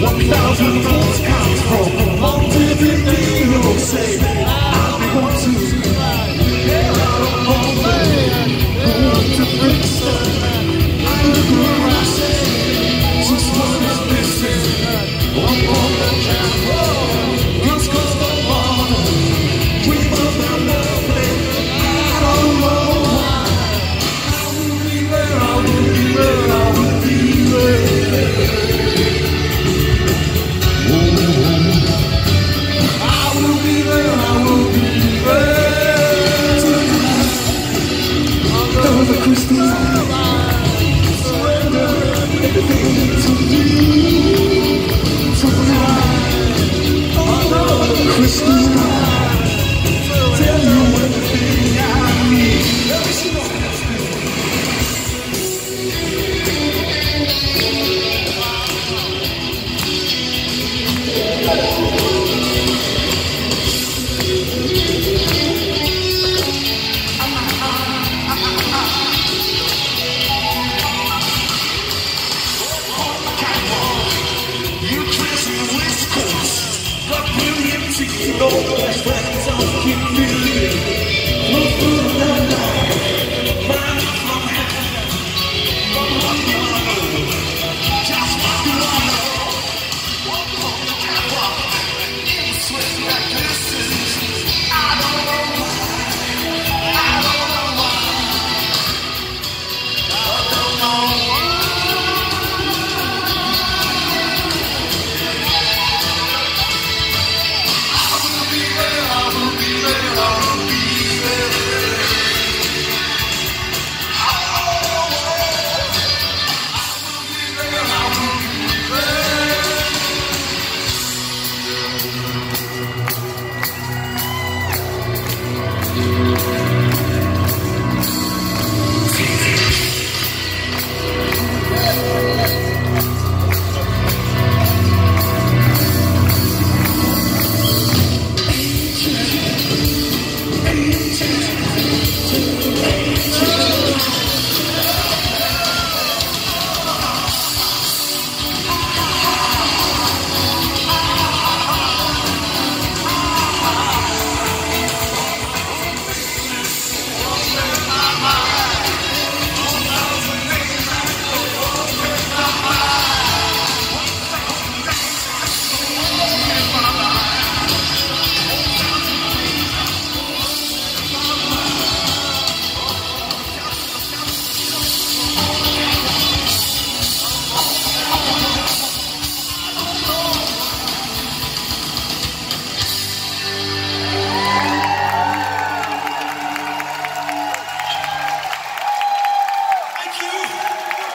1,000 volts. That was a Christmas. Surrender everything to me. why i don't keep you the